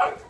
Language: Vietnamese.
What?